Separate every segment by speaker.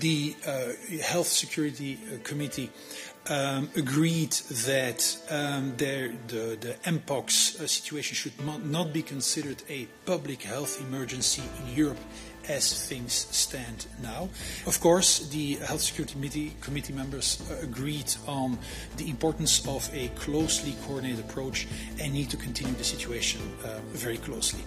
Speaker 1: the uh, Health Security Committee um, agreed that um, there, the, the mpox uh, situation should not be considered a public health emergency in Europe as things stand now. Of course, the Health Security Committee, committee members uh, agreed on the importance of a closely coordinated approach and need to continue the situation uh, very closely.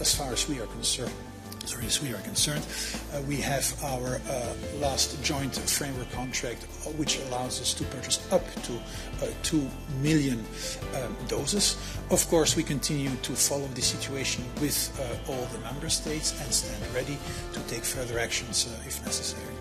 Speaker 1: As far as we are concerned, sorry, as we are concerned, uh, we have our uh, last joint framework contract, which allows us to purchase up to uh, 2 million um, doses. Of course, we continue to follow the situation with uh, all the member states and stand ready to take further actions uh, if necessary.